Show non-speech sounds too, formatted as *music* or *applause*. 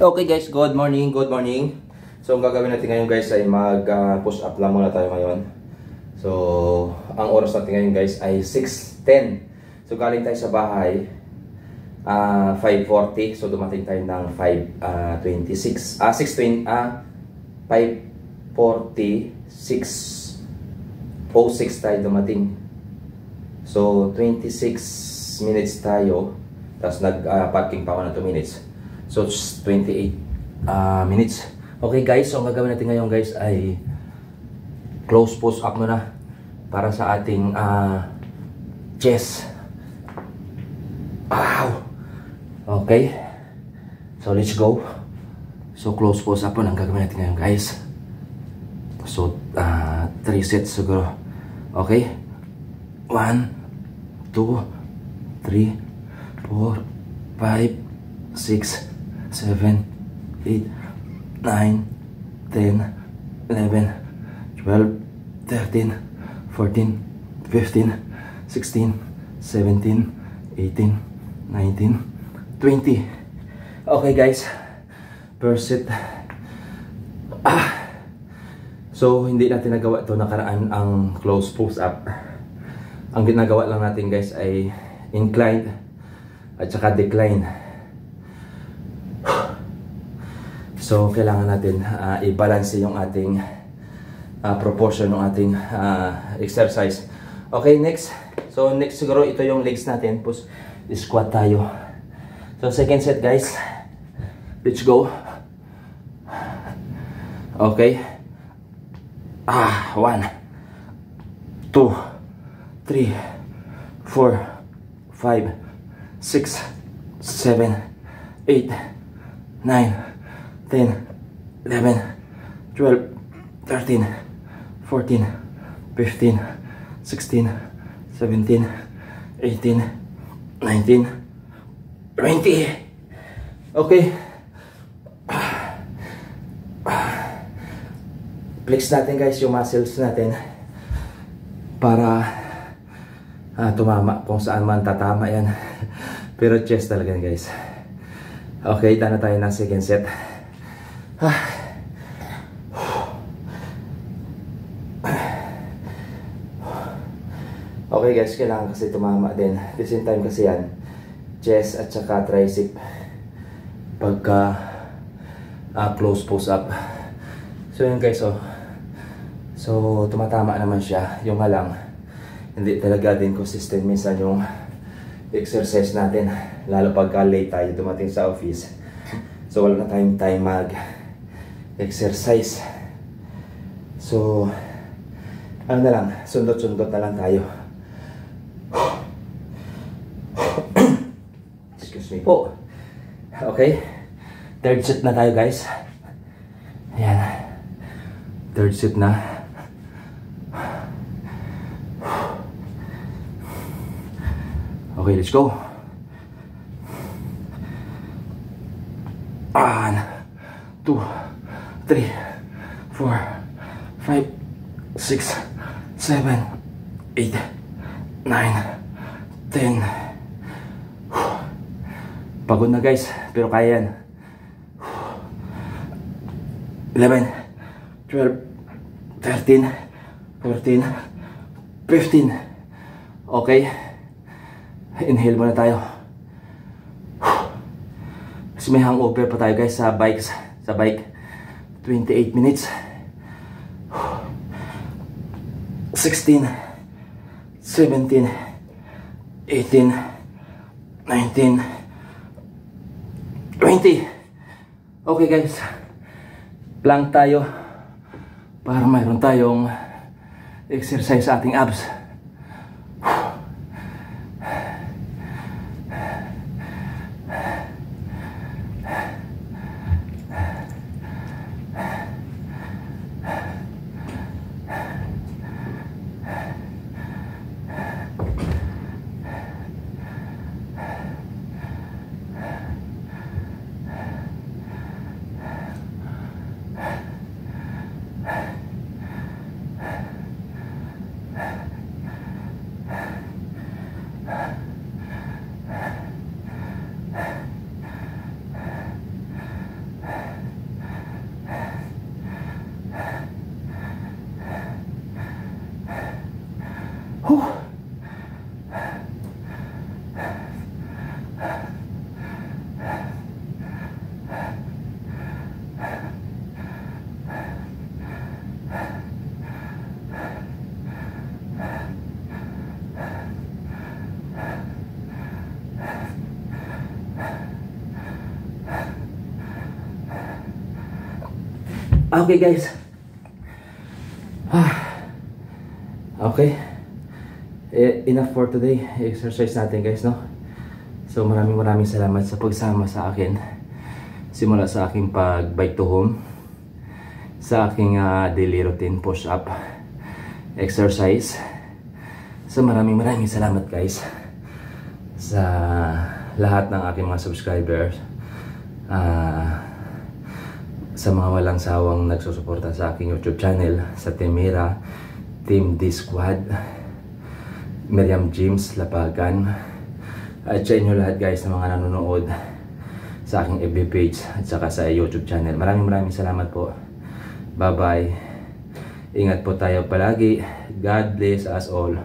Okay guys, good morning, good morning. So ang gagawin natin ngayon guys ay mag uh, push up lang muna tayo ngayon. So ang oras natin ngayon guys ay 6.10. So galing tayo sa bahay uh, 5.40. So dumating tayo ng 5.26. Ah, 6.20. Ah, 5.46. 06 tayo dumating. So 26 minutes tayo. Tapos nag-parking uh, pa ako ng 2 minutes. So, 28 uh, minutes. Okay guys, so ang gagawin natin ngayon guys ay close post up muna para sa ating uh, chest. Wow! Okay. So, let's go. So, close post up po ang gagawin natin ngayon guys. So, 3 uh, sets siguro. Okay? 1, 2, 3, 4, 5, 6, 7, 8, 9, 10, 11, 12, 13, 14, 15, 16, 17, 18, 19, 20. Okay guys, first set. Ah. So, hindi natin nagawa ito nakaraan ang close push up. Ang ginagawa lang natin guys ay incline at saka decline. So, kailangan natin uh, i-balance yung ating uh, proportion ng ating uh, exercise. Okay, next. So, next siguro ito yung legs natin. Push, squat tayo. So, second set guys. Let's go. Okay. Ah, one, two, three, four, five, six, seven, eight, nine, 10, 11, 12, 13, 14, 15, 16, 17, 18, 19, 20. Okay. Flex natin guys yung muscles natin para ah, tumama kung saan man tatama yan. Pero chest talaga guys. Okay, tana tayo ng second set. *sighs* Okay guys, kailangan kasi tumama din. At the same time kasi yan, chest at saka tricep pagka uh, close pose up. So yun guys, oh. So tumatama naman siya. Yung halang, hindi talaga din consistent minsan yung exercise natin. Lalo pagka late tayo dumating sa office. So wala na tayong time mag exercise. So, ano na lang, sundot-sundot na lang tayo. Excuse me po. Okay? Third set na tayo guys. Ayan. Third set na. Okay, let's go. One, two, three, four, five, six, seven, eight, nine, ten. Pagod na guys, pero kaya yan. 11, 12, 13, 14, 15. Okay. Inhale muna tayo. Kasi may hangover pa tayo guys sa bikes, sa bike. 28 minutes. 16 17 18 19 20 okay guys. Plank tayo para mayroon tayong exercise sa ating abs Okay guys. Ah. Okay. Eh, enough for today. Exercise natin guys, no? So maraming maraming salamat sa pagsama sa akin. Simula sa aking pag-bike to home. Sa aking uh, daily routine push-up. Exercise. So maraming maraming salamat guys. Sa lahat ng aking mga subscribers. Ah... Uh, sa mga walang sawang nagsusuporta sa aking YouTube channel, sa Team Mira, Team D-Squad, Miriam James Lapagan, at sa inyo lahat guys na mga nanonood sa aking FB page at saka sa YouTube channel. Maraming maraming salamat po. Bye bye. Ingat po tayo palagi. God bless us all.